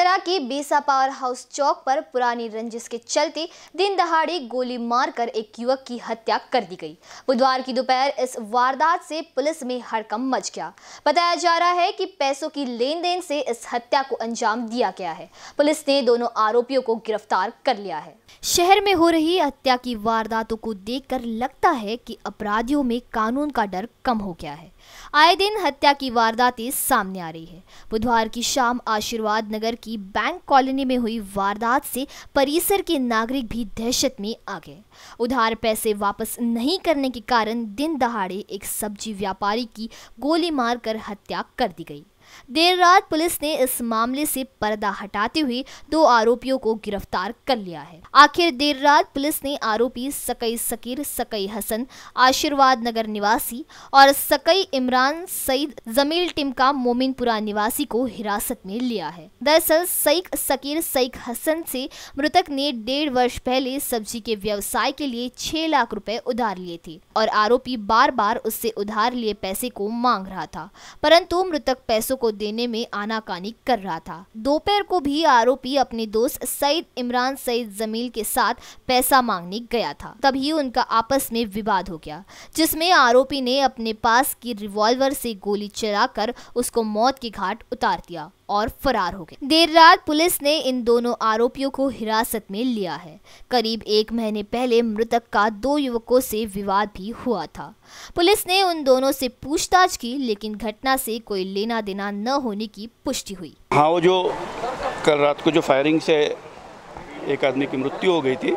चकरदरा के बेसा power house चौक पर पुरानी रंजिश के चलते दिन दहाड़ी गोली मारकर एक युवक की हत्या कर दी गई। बुधवार की दोपहर इस वारदात से पुलिस में हड़कम मच गया। बताया जा रहा है कि पैसों की लेन देन से इस हत्या को अंजाम दिया गया है। पुलिस ने दोनों आरोपियों को गिरफ़्तार कर लिया है। शहर में हो रही हत्या की वारदातों को देखकर लगता है की अपराधियों में कानून का डर कम हो गया है। आए दिन हत्या की वारदातें सामने आ रही है। बुधवार की शाम आशीर्वाद नगर की बैंक कॉलोनी में हुई वारदात से परिसर के नागरिक भी दहशत में आ गए। उधार पैसे वापस नहीं करने के कारण दिन दहाड़े एक सब्ज़ी व्यापारी की गोली मारकर हत्या कर दी गई। देर रात पुलिस ने इस मामले से पर्दा हटाते हुए दो आरोपियों को गिरफ़्तार कर लिया है। आखिर देर रात पुलिस ने आरोपी सकई सकीर, सकई हसन, आशीर्वाद नगर निवासी और सकई इमरान सईद, जमील टिमका मोमिनपुरा निवासी को हिरासत में लिया है। दरअसल सईक, सकीर, सईक हसन से मृतक ने डेढ़ वर्ष पहले सब्ज़ी के व्यवसाय के लिए छह लाख रुपए उधार लिए थे और आरोपी बार बार उससे उधार लिए पैसे को मांग रहा था, परंतु मृतक पैसों को देने में आनाकानी कर रहा था। दोपहर को भी आरोपी अपने दोस्त सईद इमरान सईद जमील के साथ पैसा मांगने गया था। तभी उनका आपस में विवाद हो गया, जिसमें आरोपी ने अपने पास की रिवॉल्वर से गोली चलाकर उसको मौत के घाट उतार दिया। और फरार हो गए। देर रात पुलिस ने इन दोनों आरोपियों को हिरासत में लिया है। करीब एक महीने पहले मृतक का दो युवकों से विवाद भी हुआ था। पुलिस ने उन दोनों से पूछताछ की, लेकिन घटना से कोई लेना देना न होने की पुष्टि हुई। हाँ वो जो कल रात को जो फायरिंग से एक आदमी की मृत्यु हो गई थी,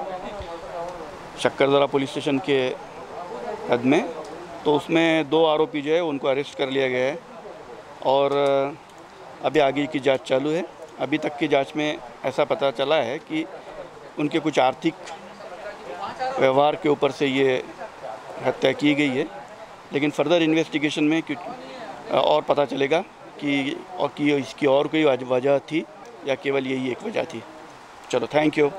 शक्करदरा पुलिस स्टेशन के हद में तो उसमें दो आरोपी जो है उनको अरेस्ट कर लिया गया है। और अभी आगे की जाँच चालू है। अभी तक की जाँच में ऐसा पता चला है कि उनके कुछ आर्थिक व्यवहार के ऊपर से ये हत्या की गई है। लेकिन फर्दर इन्वेस्टिगेशन में और पता चलेगा कि, और कि इसकी और कोई वजह थी या केवल यही एक वजह थी। चलो थैंक यू